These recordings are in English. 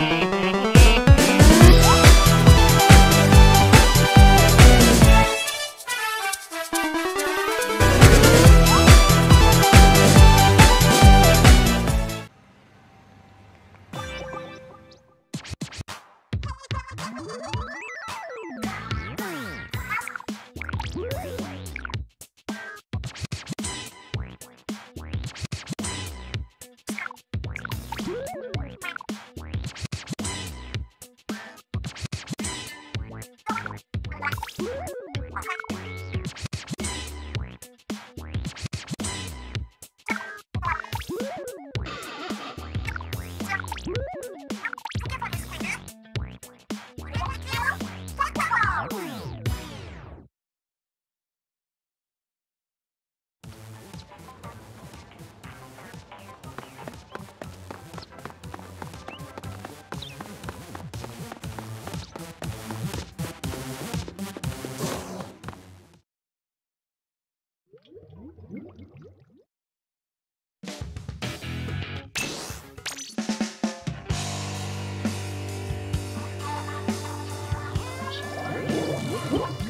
Bye. Whoop.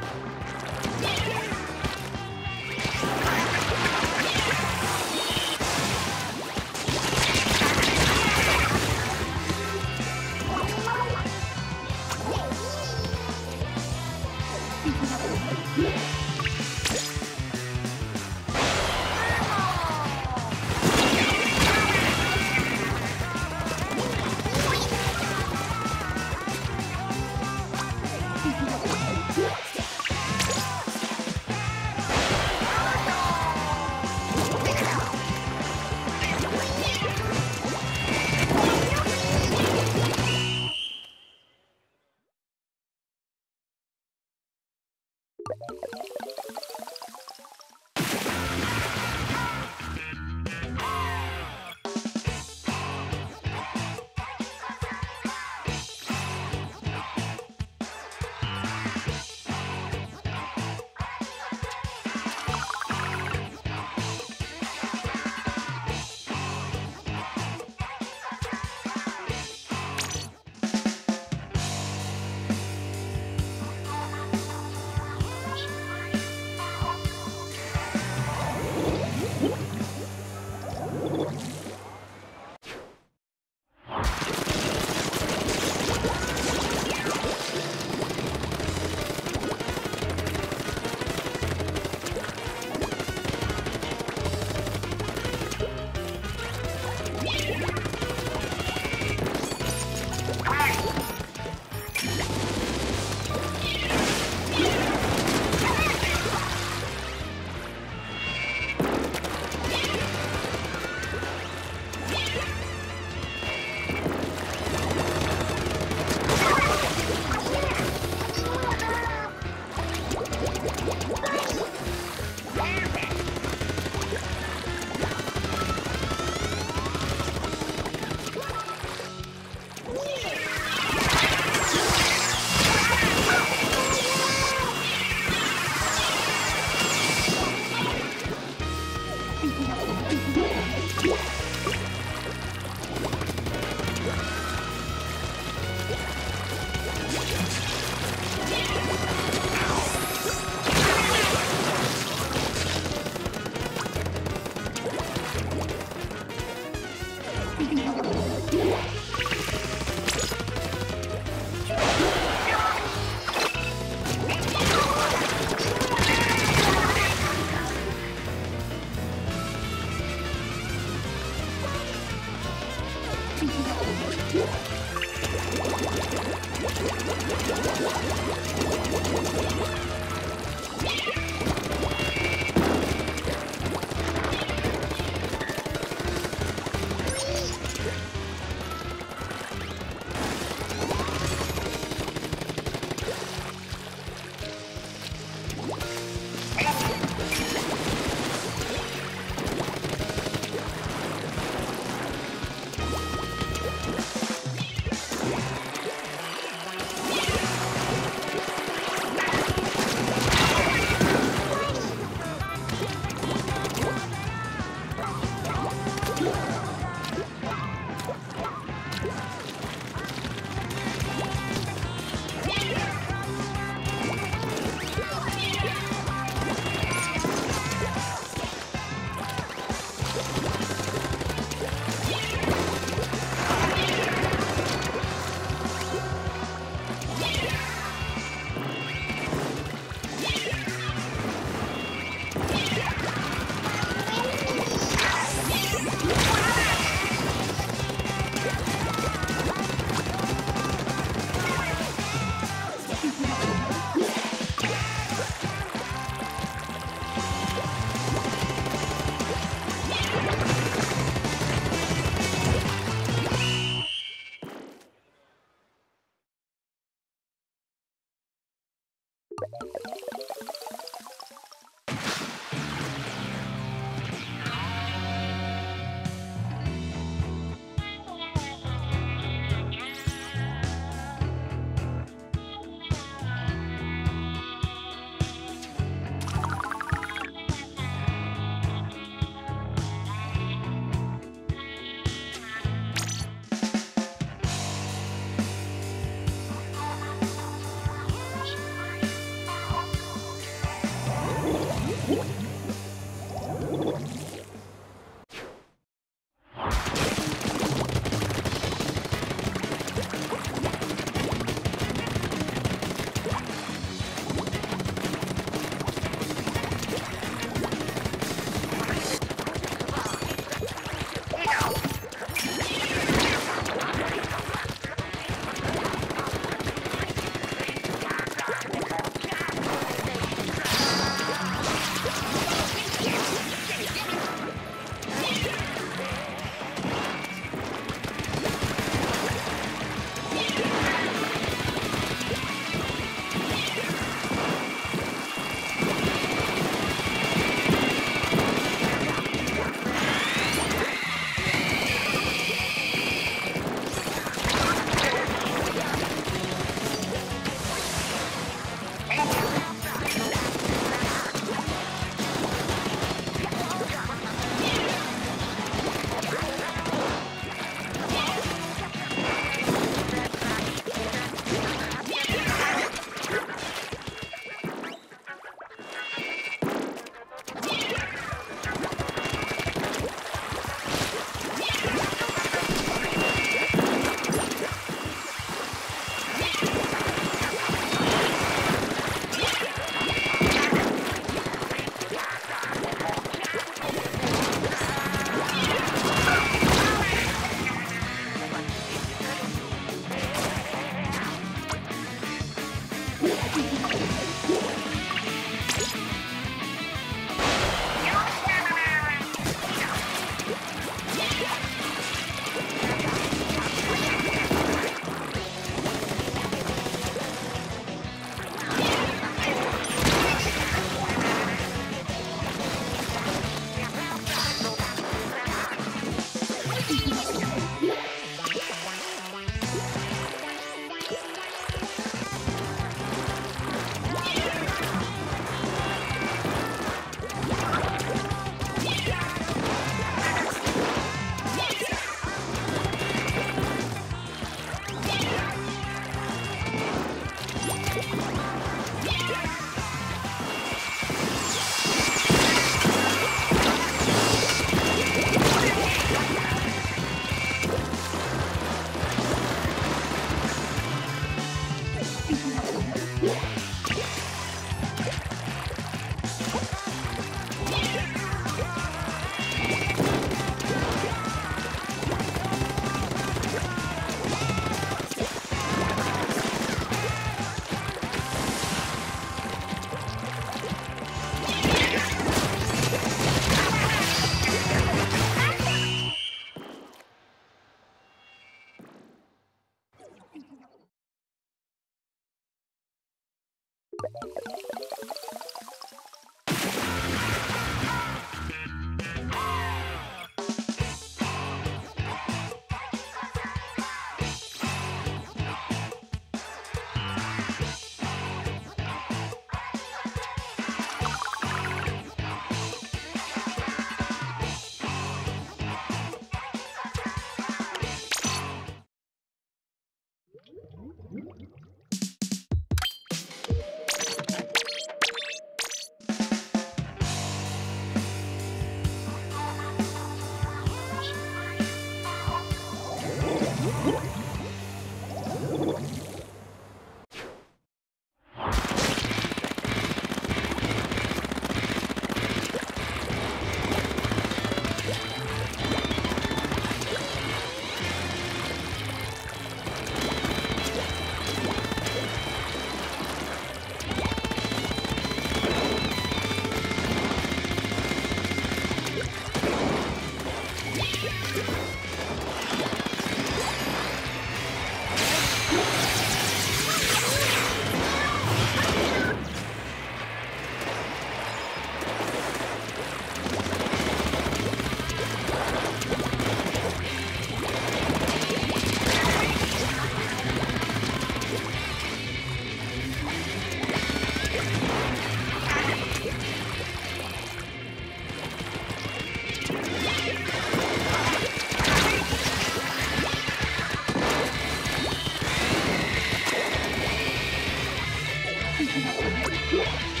What?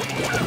Thank